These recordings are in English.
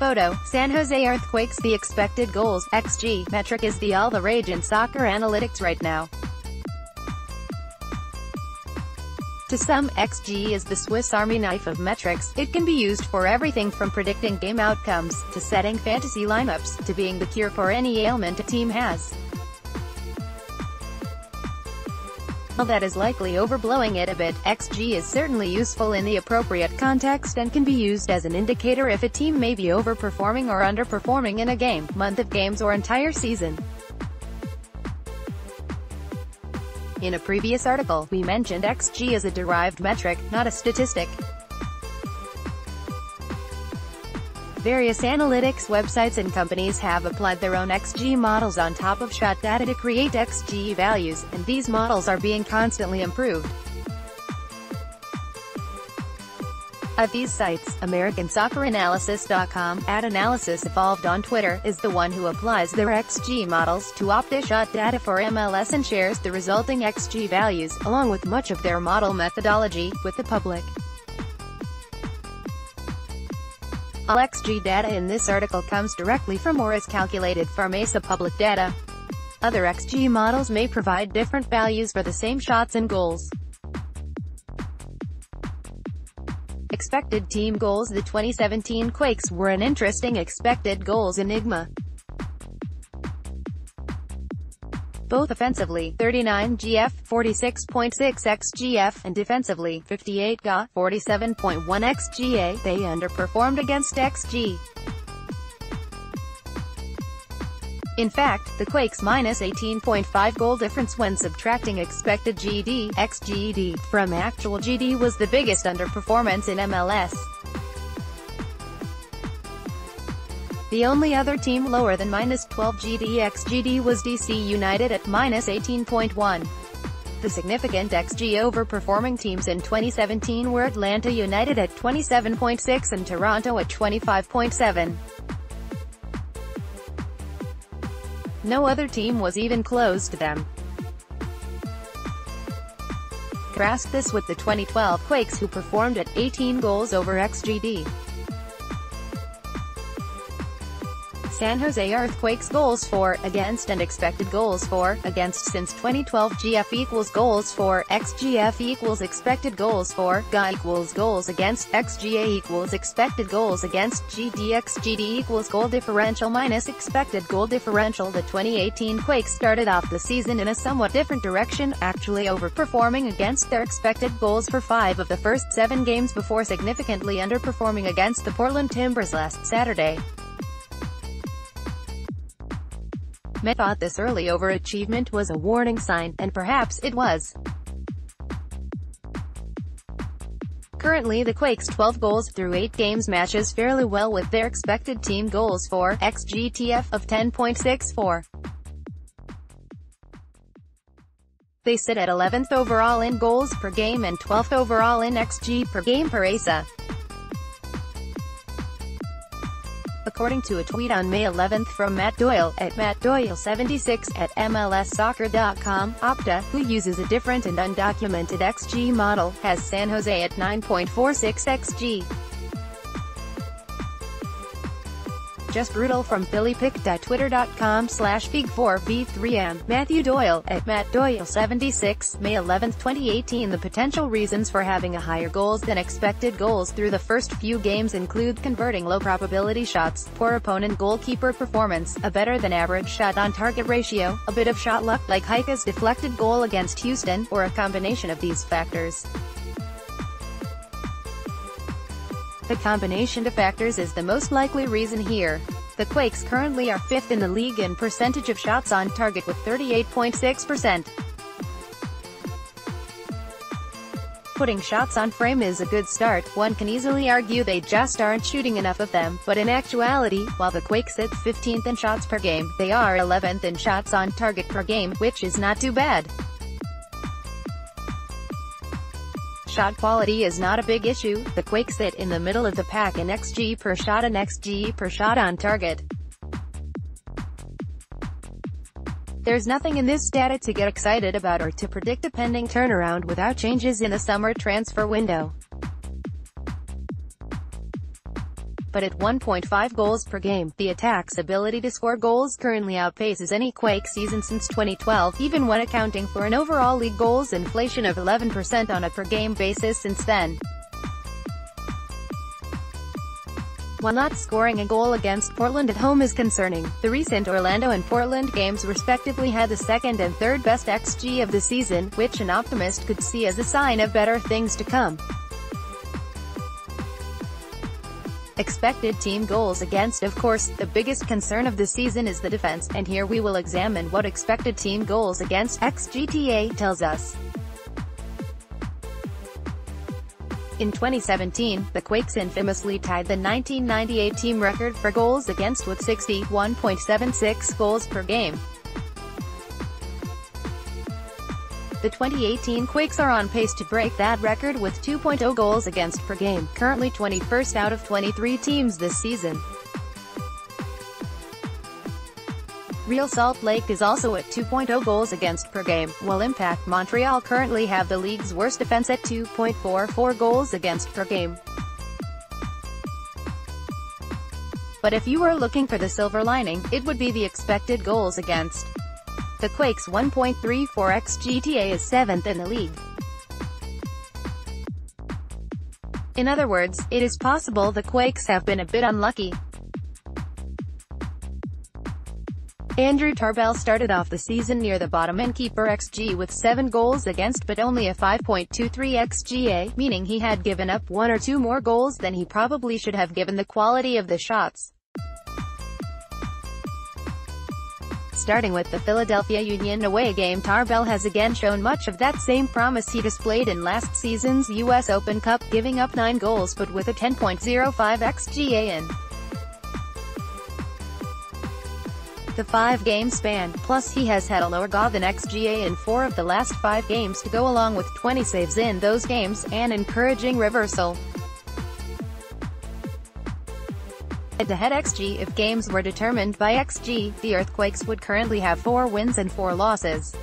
Photo, San Jose Earthquakes The expected goals, XG, metric is the all the rage in soccer analytics right now. To some, XG is the Swiss Army knife of metrics. It can be used for everything from predicting game outcomes, to setting fantasy lineups, to being the cure for any ailment a team has. While that is likely overblowing it a bit, XG is certainly useful in the appropriate context and can be used as an indicator if a team may be overperforming or underperforming in a game, month of games or entire season. In a previous article, we mentioned XG as a derived metric, not a statistic. Various analytics websites and companies have applied their own XG models on top of shot data to create XG values, and these models are being constantly improved. Of these sites, AmericanSoccerAnalysis.com, Ad Analysis Evolved on Twitter, is the one who applies their XG models to OptaShot data for MLS and shares the resulting XG values, along with much of their model methodology, with the public. All XG data in this article comes directly from or is calculated from ASA public data. Other XG models may provide different values for the same shots and goals. Expected team goals The 2017 Quakes were an interesting expected goals enigma. Both offensively, 39 GF, 46.6 XGF, and defensively, 58 GA, 47.1 XGA, they underperformed against XG. In fact, the Quakes' minus 18.5 goal difference when subtracting expected GD, XGD, from actual GD was the biggest underperformance in MLS. The only other team lower than minus 12 GD XGD was DC United at minus 18.1. The significant XG overperforming teams in 2017 were Atlanta United at 27.6 and Toronto at 25.7. No other team was even close to them. Contrast this with the 2012 Quakes who performed at 18 goals over XGD. San Jose Earthquakes goals for, against and expected goals for, against since 2012 GF equals goals for, XGF equals expected goals for, GA equals goals against, XGA equals expected goals against, GDXGD equals goal differential minus expected goal differential. The 2018 Quakes started off the season in a somewhat different direction, actually overperforming against their expected goals for five of the first seven games before significantly underperforming against the Portland Timbers last Saturday. Met thought this early overachievement was a warning sign, and perhaps it was. Currently the Quakes' 12 goals through 8 games matches fairly well with their expected team goals for XGTF of 10.64. They sit at 11th overall in goals per game and 12th overall in XG per game per ASA. According to a tweet on May 11 from Matt Doyle, at MattDoyle76, at MLSsoccer.com. Opta, who uses a different and undocumented XG model, has San Jose at 9.46 XG. Just Brutal from phillypick.twitter.com slash fig4v3m. Matthew Doyle, at mattdoyle76, May 11, 2018 The potential reasons for having a higher goals than expected goals through the first few games include converting low-probability shots, poor opponent goalkeeper performance, a better-than-average shot-on-target ratio, a bit of shot luck, like Hyka's deflected goal against Houston, or a combination of these factors. The combination of factors is the most likely reason here. The Quakes currently are fifth in the league in percentage of shots on target with 38.6%. Putting shots on frame is a good start, one can easily argue they just aren't shooting enough of them, but in actuality, while the Quakes sit 15th in shots per game, they are 11th in shots on target per game, which is not too bad. Shot quality is not a big issue, the Quakes sit in the middle of the pack in XG per shot and XG per shot on target. There's nothing in this data to get excited about or to predict a pending turnaround without changes in the summer transfer window. But at 1.5 goals per game, the attack's ability to score goals currently outpaces any Quake season since 2012, even when accounting for an overall league goals inflation of 11% on a per-game basis since then. While not scoring a goal against Portland at home is concerning, the recent Orlando and Portland games respectively had the second and third best XG of the season, which an optimist could see as a sign of better things to come. Expected team goals against Of course, the biggest concern of the season is the defense, and here we will examine what expected team goals against XGTA tells us. In 2017, the Quakes infamously tied the 1998 team record for goals against with 61.76 goals per game. The 2018 Quakes are on pace to break that record with 2.0 goals against per game, currently 21st out of 23 teams this season. Real Salt Lake is also at 2.0 goals against per game, while Impact Montreal currently have the league's worst defense at 2.44 goals against per game. But if you were looking for the silver lining, it would be the expected goals against. The Quakes' 1.34 xGTA is 7th in the league. In other words, it is possible the Quakes have been a bit unlucky. Andrew Tarbell started off the season near the bottom in keeper XG with 7 goals against but only a 5.23 XGA, meaning he had given up one or two more goals than he probably should have given the quality of the shots. Starting with the Philadelphia Union away game Tarbell has again shown much of that same promise he displayed in last season's U.S. Open Cup, giving up 9 goals but with a 10.05 XGA in. the five-game span, plus he has had a lower GA than XGA in four of the last five games to go along with 20 saves in those games, an encouraging reversal. Head-to-head XG If games were determined by XG, the Earthquakes would currently have four wins and four losses.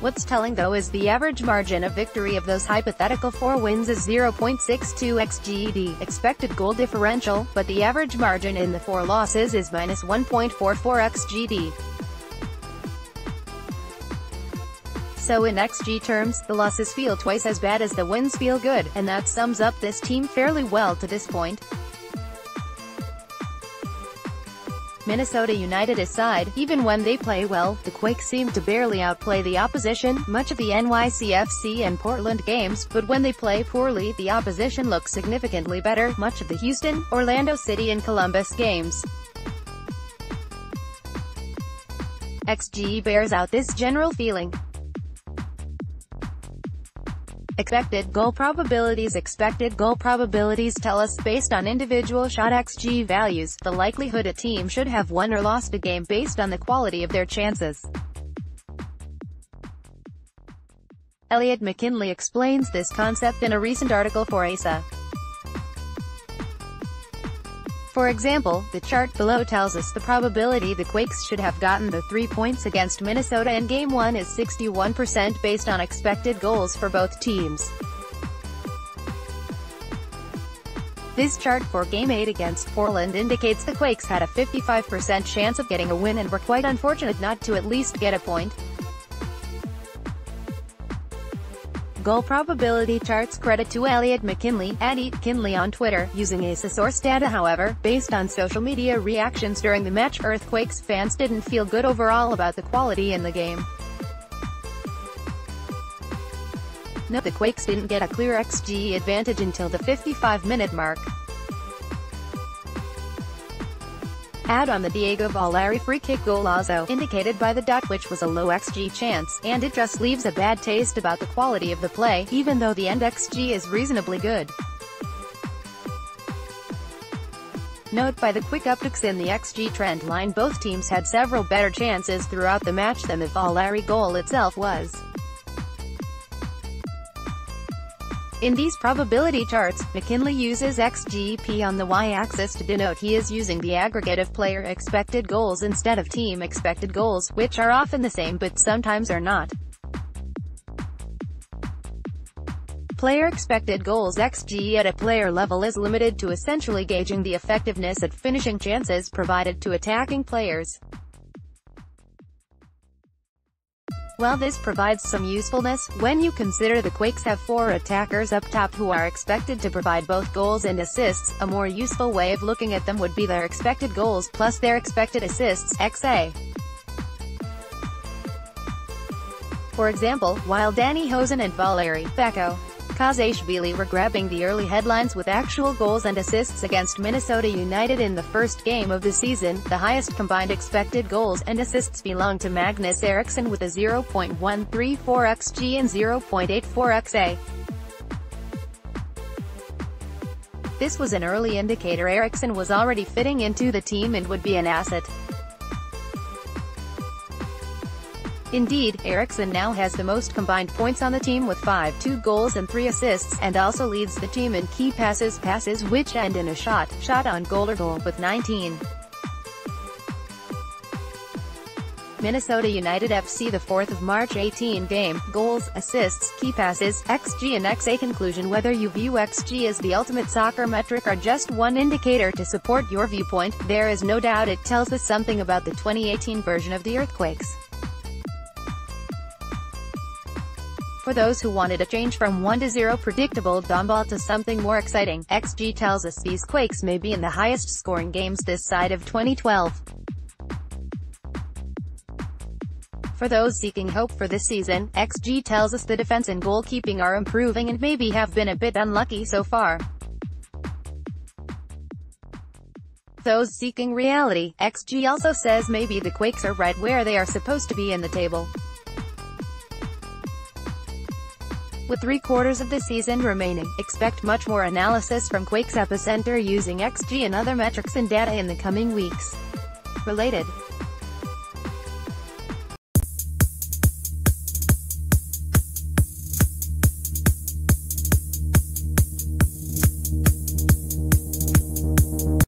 What's telling though is the average margin of victory of those hypothetical four wins is 0.62 xGED, expected goal differential, but the average margin in the four losses is minus 1.44 xGD. So in XG terms, the losses feel twice as bad as the wins feel good, and that sums up this team fairly well to this point. Minnesota United aside, even when they play well, the Quakes seem to barely outplay the opposition, much of the NYCFC and Portland games, but when they play poorly, the opposition looks significantly better, much of the Houston, Orlando City and Columbus games. XG bears out this general feeling. Expected goal probabilities Expected goal probabilities tell us, based on individual shot XG values, the likelihood a team should have won or lost a game based on the quality of their chances. Eliot McKinley explains this concept in a recent article for ASA. For example, the chart below tells us the probability the Quakes should have gotten the three points against Minnesota in Game 1 is 61% based on expected goals for both teams. This chart for Game 8 against Portland indicates the Quakes had a 55% chance of getting a win and were quite unfortunate not to at least get a point. Goal probability charts credit to Eliot McKinley, at Kinley on Twitter, using ASA source data however, based on social media reactions during the match Earthquakes fans didn't feel good overall about the quality in the game. Note the Quakes didn't get a clear XG advantage until the 55-minute mark. Add on the Diego Valeri free kick golazo, indicated by the dot which was a low XG chance, and it just leaves a bad taste about the quality of the play, even though the end XG is reasonably good. Note by the quick upticks in the XG trend line both teams had several better chances throughout the match than the Valeri goal itself was. In these probability charts, McKinley uses XGP on the y-axis to denote he is using the aggregate of player expected goals instead of team expected goals, which are often the same but sometimes are not. Player expected goals XG at a player level is limited to essentially gauging the effectiveness at finishing chances provided to attacking players. While this provides some usefulness, when you consider the Quakes have four attackers up top who are expected to provide both goals and assists, a more useful way of looking at them would be their expected goals plus their expected assists, XA. For example, while Danny Hoesen and Valeri Vako Qazaishvili were grabbing the early headlines with actual goals and assists against Minnesota United in the first game of the season, the highest combined expected goals and assists belong to Magnus Eriksson with a 0.134 xG and 0.84 xA. This was an early indicator Eriksson was already fitting into the team and would be an asset. Indeed, Eriksson now has the most combined points on the team with 5, 2 goals and 3 assists, and also leads the team in key passes passes which end in a shot, shot on goal or goal, with 19. Minnesota United FC the 4th of March 18 game, goals, assists, key passes, XG and XA conclusion Whether you view XG as the ultimate soccer metric or just one indicator to support your viewpoint, there is no doubt it tells us something about the 2018 version of the Earthquakes. For those who wanted a change from 1 to 0 predictable Domball to something more exciting, XG tells us these Quakes may be in the highest scoring games this side of 2012. For those seeking hope for this season, XG tells us the defense and goalkeeping are improving and maybe have been a bit unlucky so far. Those seeking reality, XG also says maybe the Quakes are right where they are supposed to be in the table. With three quarters of the season remaining, expect much more analysis from Quakes Epicenter using XG and other metrics and data in the coming weeks. Related